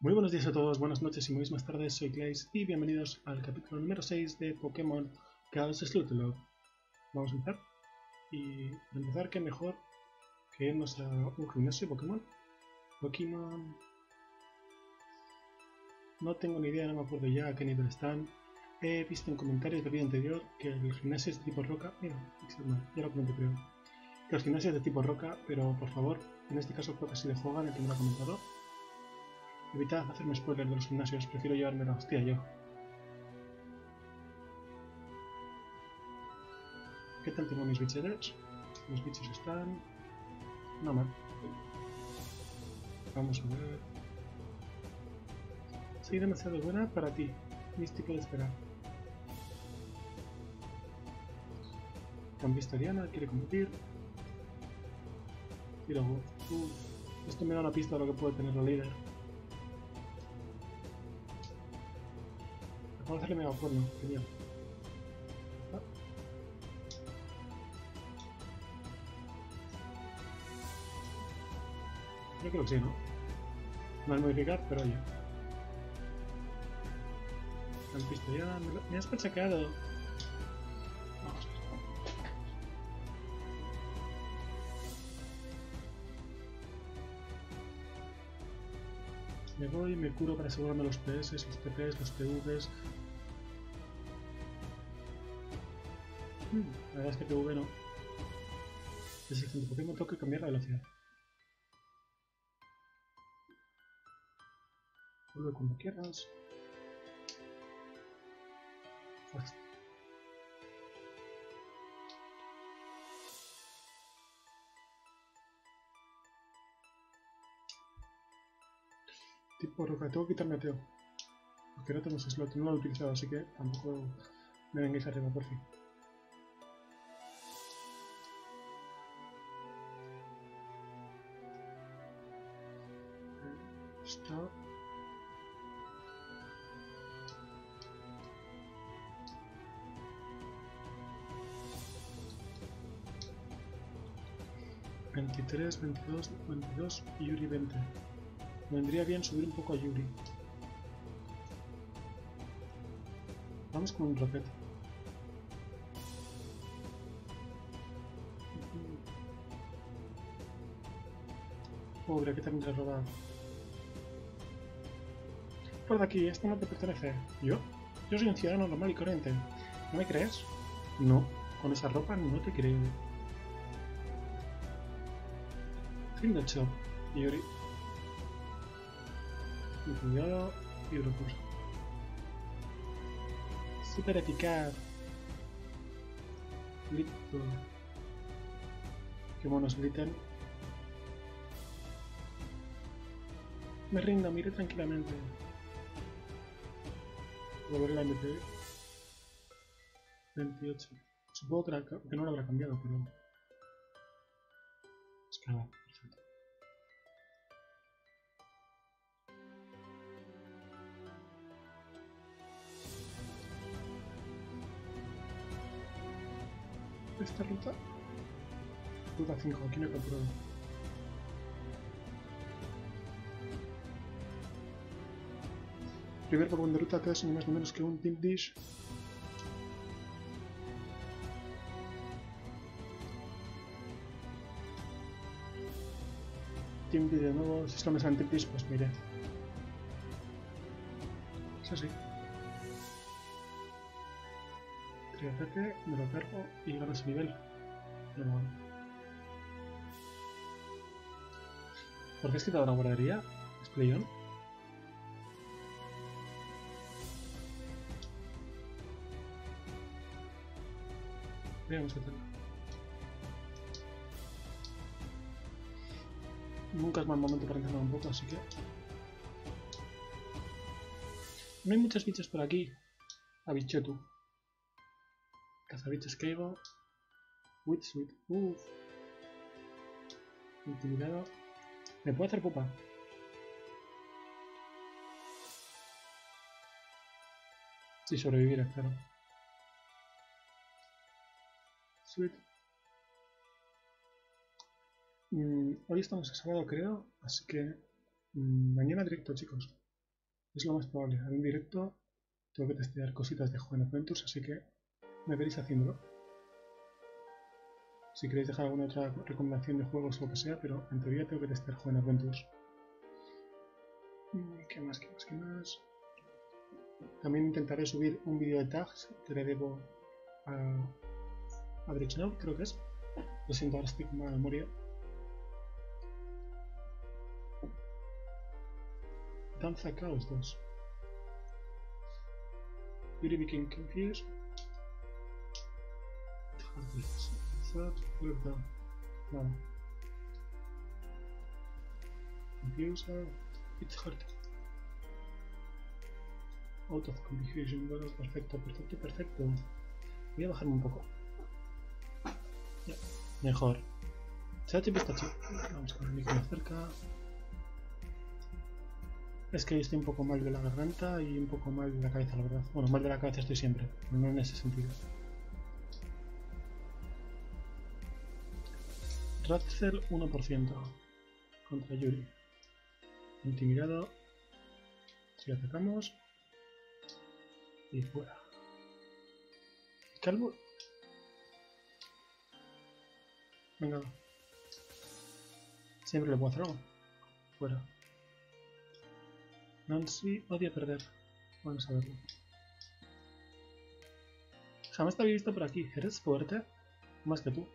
Muy buenos días a todos, buenas noches y muy buenas tardes, soy Clays y bienvenidos al capítulo número 6 de Pokémon Chaos Slutlove. Vamos a empezar. Y para empezar, qué mejor que irnos un gimnasio Pokémon. Pokémon... No tengo ni idea, no me acuerdo ya a qué nivel están. He visto en comentarios del vídeo anterior que el gimnasio es de tipo roca. Mira, ya lo comenté creo. Que el gimnasio es de tipo roca, pero por favor, en este caso creo que si le juegan el que me lo ha comentado Evitad hacerme spoiler de los gimnasios, prefiero llevarme la hostia yo. ¿Qué tal tengo mis bicheros? Los bichos están... No mal. Vamos a ver... Soy demasiado buena para ti. Místico de esperar. Campista Ariana quiere competir. Y luego... esto me da una pista de lo que puede tener la líder. Vamos a hacerle mega forno, genial. Ah. Yo creo que sí, ¿no? No es modificar, pero oye. Han visto ya, me, has machacado. Vamos. Me voy y me curo para asegurarme los PS, los TPs, los PVs, la verdad es que PV no. Es el centro Pokémon, tengo que cambiar la velocidad. Vuelve cuando quieras. Fuerza. Tipo roca, tengo que quitarme a Teo. Porque no tengo slot, no lo he utilizado, así que tampoco me vengáis arriba, por fin. Veintitrés, veintidós, veintidós y Yuri 20. Vendría bien subir un poco a Yuri. Vamos con un rocket. Pobre, que también se ha robado. Por de aquí, esto no te pertenece. ¿Yo? Yo soy un ciudadano normal y corriente. ¿No me crees? No, con esa ropa no te creo. Fin de hecho, Yuri. Cuidado y Hidrocurso. Super eficaz. Listo. Qué monos gritan. Me rindo, mire tranquilamente volver la MP 28. Supongo que, que, no lo habrá cambiado, pero... Escala, perfecto. Esta ruta... Ruta 5, aquí no he capturado. Primer Pokémon de ruta que es ni más ni menos que un Team Dish. Team Dish de nuevo, si esto me sale Team Dish, pues mire. Es así. Triataque, me lo cargo y gano ese nivel. Pero ¿Por qué has quitado la guardería? ¿Es Playón? Veamos qué tal. Nunca es mal momento para entrenar un poco, así que... No hay muchos bichos por aquí. A bichotu. Cazabichos Keigo. Witsuit. Uff. Intimidado. ¿Me puedo hacer pupa? Si sí, sobrevivir, Mm, hoy estamos a sábado, creo, así que mm, mañana directo, chicos. Es lo más probable. En directo tengo que testear cositas de Juan Adventures, así que me veréis haciéndolo. Si queréis dejar alguna otra recomendación de juegos o lo que sea, pero en teoría tengo que testear Juan Adventures. ¿Qué más? ¿Qué más? ¿Qué más? También intentaré subir un vídeo de tags que le debo a, a Now, creo que es. Lo siento, ahora estoy con mala memoria. Danza Chaos 2. Beauty became confused. Third, down. Nada. Confuser. It's hard. Out of confusion. Bueno, perfecto, perfecto, perfecto. Voy a bajarme un poco. Mejor. Chachi pistachi. Vamos con el micro cerca. Es que estoy un poco mal de la garganta y un poco mal de la cabeza, la verdad. Bueno, mal de la cabeza estoy siempre, pero no en ese sentido. Ratzel 1% contra Yuri. Intimidado. Si atacamos. Y fuera. Calvo. Venga. Siempre le puedo hacer algo. Fuera. Nancy odia perder. Vamos a verlo. Jamás te había visto por aquí. ¿Eres fuerte? Más que tú.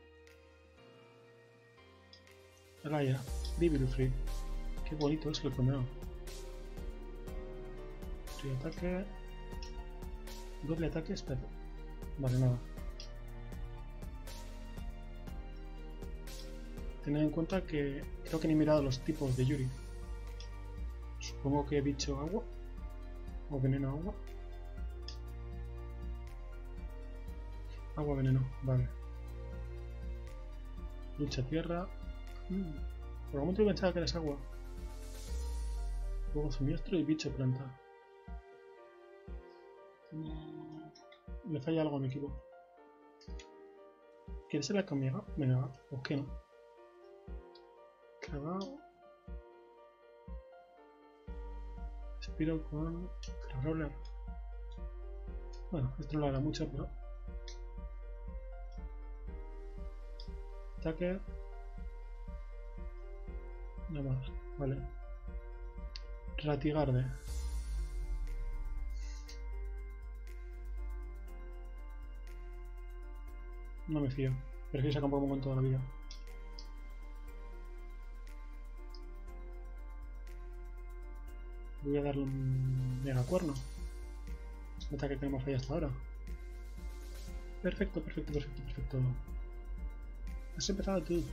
Raya. Devil Free. Qué bonito es el primero. ataque. Doble ataque, espera. Vale, nada. Tened en cuenta que creo que ni he mirado los tipos de Yuri. Supongo que he dicho agua. O veneno agua. Agua veneno, vale. Lucha tierra. Mm. Por un momento pensaba que eres agua. Luego siniestro y bicho planta. Me falla algo a mi equipo. ¿Quieres ser la conmigo? Venga, ¿o qué no? Clavado. Espiro con Roller. Bueno, esto no lo hará mucho, pero. Ataque. Nada más, vale. Ratigarde. No me fío. Prefiero sacar un Pokémon toda la vida. Voy a darle un mega cuerno. Es ataque que no hemos fallado hasta ahora. Perfecto, perfecto, perfecto, perfecto. Has empezado tú.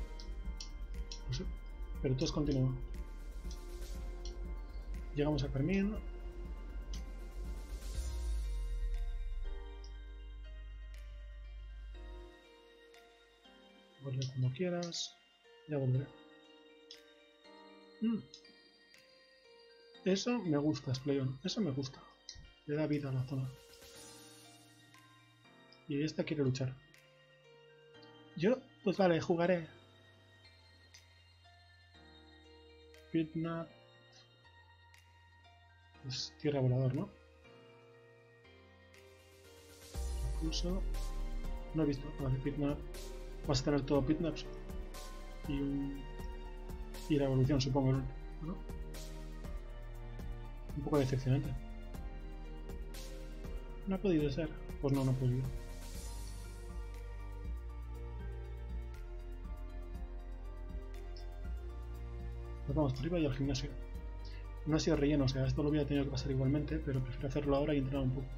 Pero tú has continuado. Llegamos a Carmín. Vuelve cuando quieras. Ya volveré. Mm. Eso me gusta, Spleon. Eso me gusta. Le da vida a la zona. Y esta quiere luchar. Yo, pues vale, jugaré. Pitnap. Es tierra volador, ¿no? Incluso. No he visto. Vale, Pitnap. Vas a tener todo Pitnaps. Y un. Y la evolución, supongo, ¿no? Un poco decepcionante. No ha podido ser. Pues no, no ha podido. Nos vamos arriba y al gimnasio. No ha sido relleno, o sea, esto lo hubiera tenido que pasar igualmente, pero prefiero hacerlo ahora y entrenar un poco.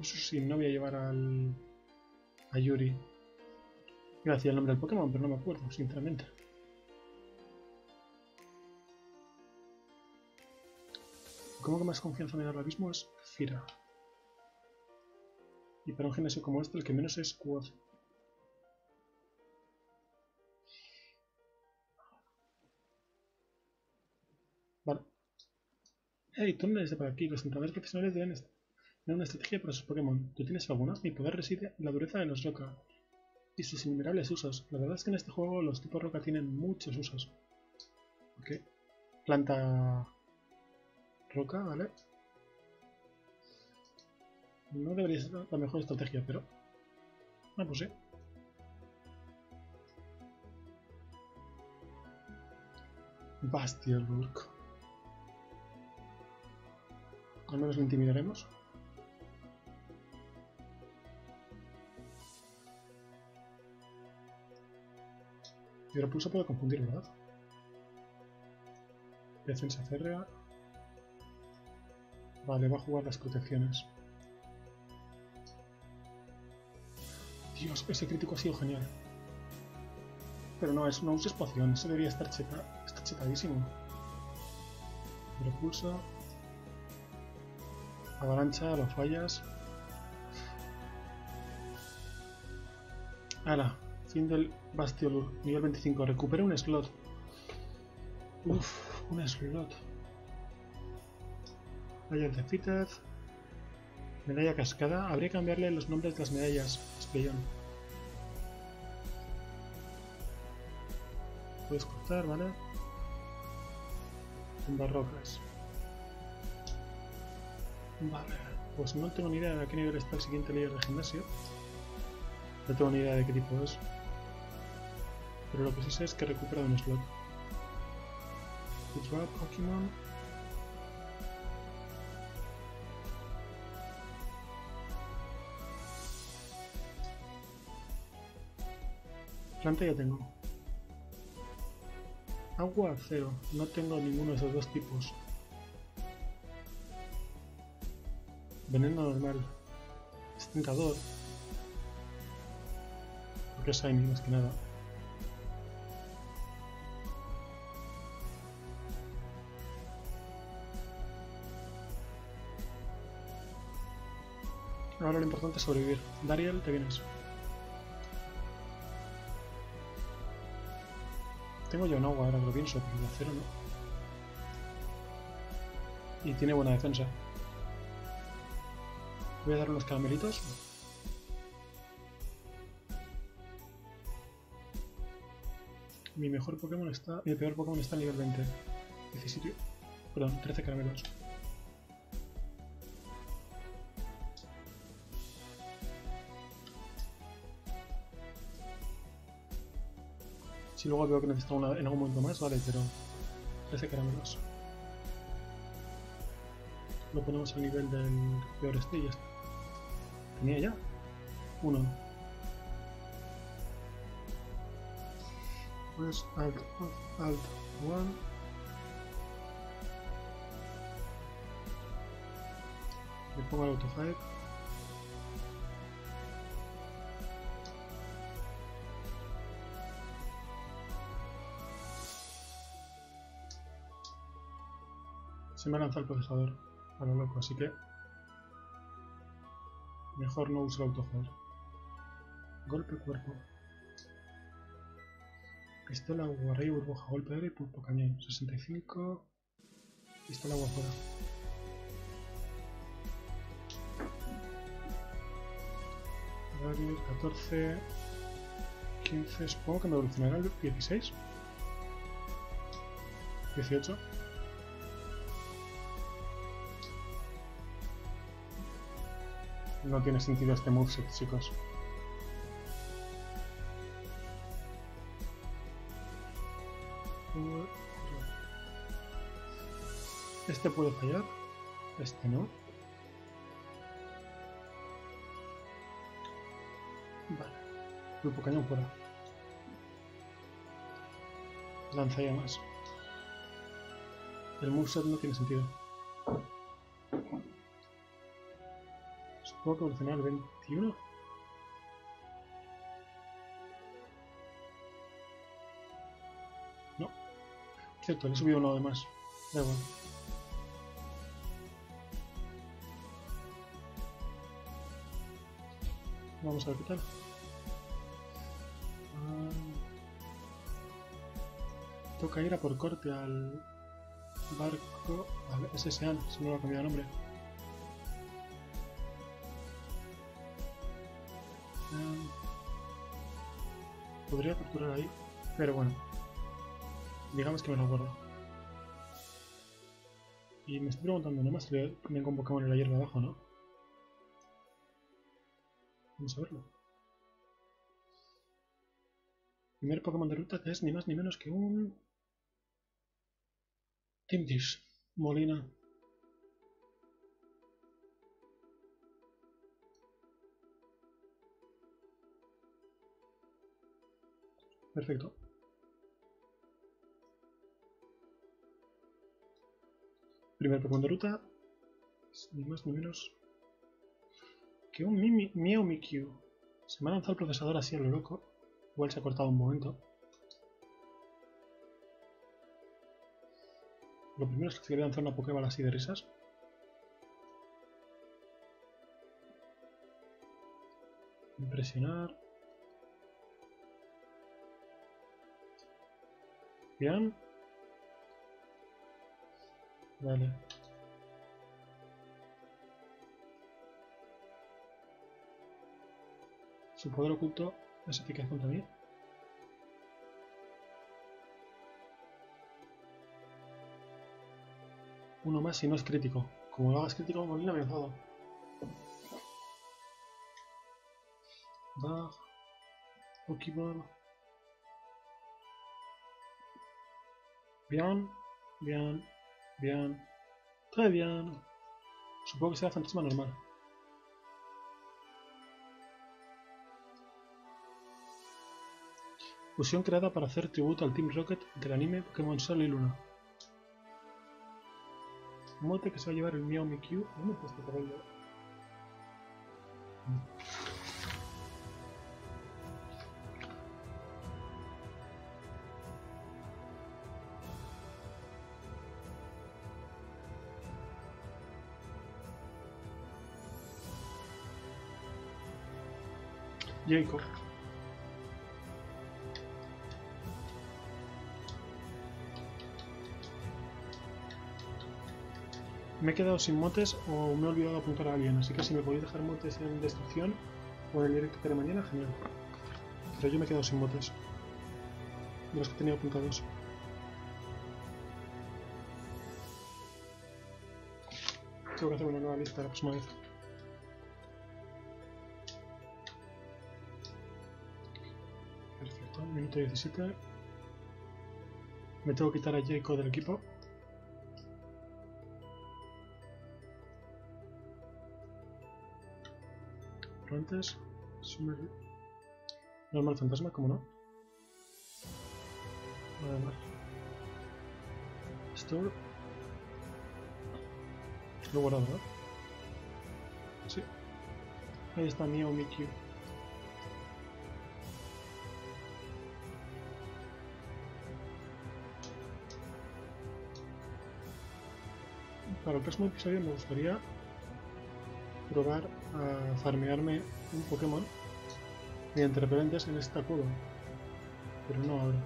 Eso sí, no voy a llevar al... a Yuri. Iba a el nombre del Pokémon, pero no me acuerdo, sinceramente. ¿Cómo que más confianza me da ahora mismo es Fira. Y para un gimnasio como este, el que menos es Quad. Vale. Hey, tú no eres de por aquí. Los entrenadores profesionales deben tener una estrategia para sus Pokémon. ¿Tú tienes alguna? Mi poder reside en la dureza de los roca. Y sus innumerables usos. La verdad es que en este juego los tipos roca tienen muchos usos. Ok. Planta roca, ¿vale? No debería ser la mejor estrategia, pero... Ah, pues sí. Bastiolurk. Al menos lo intimidaremos. Pulso puede confundir, ¿verdad? Defensa férrea. Vale, va a jugar las protecciones. Dios, ese crítico ha sido genial. Pero no, es, no uses poción, ese debería estar, cheta, está chetadísimo. Repulso. Avalancha, lo fallas. Ala, fin del Bastiolur, nivel 25. Recupera un slot. Uff, un slot. Medalla defeated. Medalla cascada. Habría que cambiarle los nombres de las medallas. Espion. Puedes cortar, ¿vale? Tumbar rocas. Vale. Pues no tengo ni idea de a qué nivel está el siguiente líder de gimnasio. No tengo ni idea de qué tipo es. Pero lo que sí sé es que recupera un slot. Pokémon. Planta ya tengo. Agua, cero. No tengo ninguno de esos dos tipos. Veneno normal. Estancador. Porque es ahí más que nada. Ahora lo importante es sobrevivir. Dariel, te vienes. Tengo yo un agua ahora que lo pienso, pero el acero no. Y tiene buena defensa. Voy a dar unos caramelitos. Mi mejor Pokémon está. Mi peor Pokémon está a nivel 20. 17. Perdón, 13 caramelos. Si luego veo que necesito una en algún momento más, vale, pero 13 caramelos. Lo ponemos al nivel del peor este y ya está. ¿Tenía ya? Uno. Pues alt, alt, one. Le pongo el autofire. Se me ha lanzado el procesador a lo loco, así que mejor no uso el autofall. Golpe cuerpo. Pistola, rey, burbuja, golpe aire y pulpo cañón. 65. Pistola agua fuera. Varios, 14. 15. Supongo que me evolucionará el 16. 18. No tiene sentido este moveset, chicos. Este puede fallar. Este no. Vale. Grupo cañón fuera. más. El moveset no tiene sentido. ¿Puedo evolucionar 21? No. Cierto, le he subido uno de más. Da igual. Vamos a ver qué tal. Ah. toca ir a por corte al barco. Al SSAN, si no lo ha cambiado de nombre. Podría capturar ahí, pero bueno. Digamos que me lo guardo. Y me estoy preguntando, ¿no más me un Pokémon en la hierba abajo, no? Vamos a verlo. Primer Pokémon de ruta que es ni más ni menos que un... Timtish. Molina. Perfecto. Primer Pokémon de ruta. Ni más ni menos que un Mio Mikyu. Se me ha lanzado el procesador así a lo loco. Igual se ha cortado un momento. Lo primero es que quería lanzar una Pokéball así de risas. Impresionar. Vale. Su poder oculto es eficaz contra mí. Uno más si no es crítico. Como lo hagas crítico, Molina me enfado. Bag. Pokéball. Bien, bien, bien. Très bien. Supongo que será fantasma normal. Fusión creada para hacer tributo al Team Rocket del anime Pokémon Sol y Luna. Mote que se va a llevar el. ¿Dónde he puesto por Jacob. Me he quedado sin motes o me he olvidado apuntar a alguien, así que si me podéis dejar motes en destrucción o en el directo de mañana, genial. Pero yo me he quedado sin motes. De los que tenía apuntados. Tengo que hacer una nueva lista la próxima vez. Minuto 17. Me tengo que quitar a Jacob del equipo. antes. Normal fantasma, ¿cómo no? Además. Store. Lo he guardado, ¿no? Sí. Ahí está mi Mikyu. Para el próximo episodio me gustaría probar a farmearme un Pokémon mediante repelentes en esta cueva. Pero no ahora.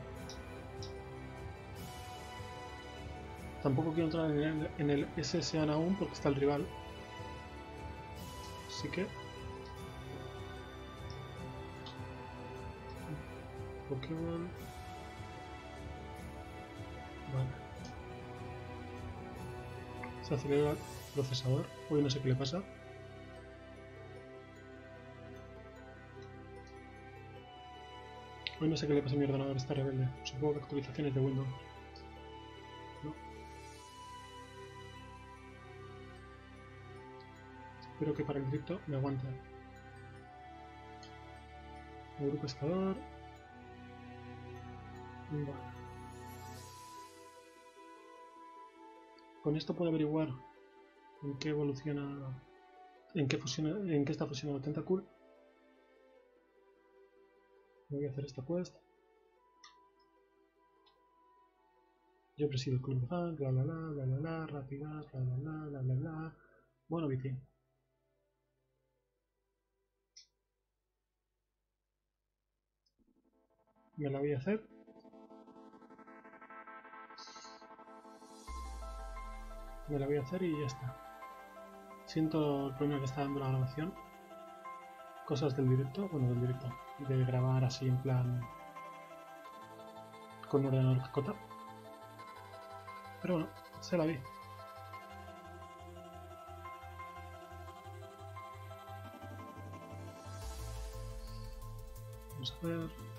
Tampoco quiero entrar en el, en aún porque está el rival. Así que... Pokémon... Se acelera el procesador. Hoy no sé qué le pasa. Hoy no sé qué le pasa a mi ordenador, está rebelde. Supongo que actualizaciones de Windows. ¿No? Espero que para el directo me aguante. El grupo pescador. Vale. Con esto puedo averiguar en qué evoluciona. en qué fusiona. en qué está fusionado Tentacool voy a hacer esta quest. Yo presido el club de bla bla bla, bla bla bla, rápidas, bla bla bla, bla bla bla. Bueno, Viti. Me la voy a hacer. Me la voy a hacer y ya está. Siento el problema que está dando la grabación. Cosas del directo, bueno, del directo de grabar así en plan con un ordenador cacota. Pero bueno, se la vi. Vamos a ver.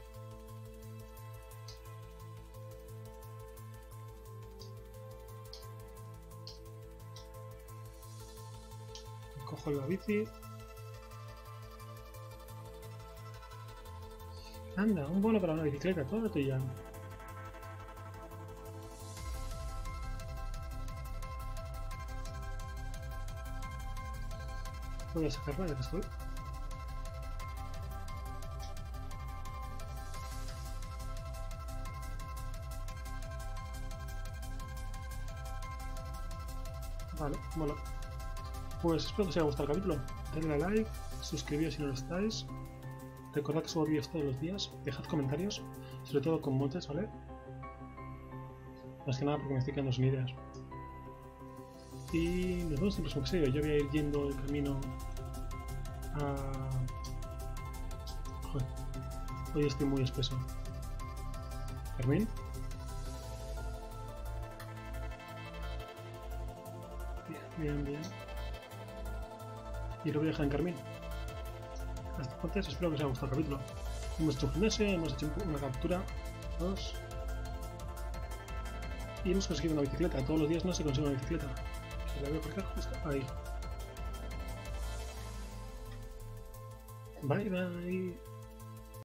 Cojo la bici. Anda, un bono para una bicicleta, todo te llamo. Voy a sacarla, ya que estoy. Vale, mola. Pues espero que os haya gustado el capítulo. Dadle a like, suscribíos si no lo estáis. Recordad que subo vídeos todos los días. Dejad comentarios, sobre todo con motes, ¿vale? Más que nada porque me estoy quedando sin ideas. Y nos vemos en el próximo episodio. Yo voy a ir yendo el camino a... Joder, hoy estoy muy espeso. ¿Carmín? Bien, bien, bien. Y lo voy a dejar en Carmín. Hasta entonces, espero que os haya gustado el capítulo. Hemos hecho un gimnasio, hemos hecho una captura, dos. Y hemos conseguido una bicicleta. Todos los días no se consigue una bicicleta. La voy a aparcar justo ahí. Bye bye.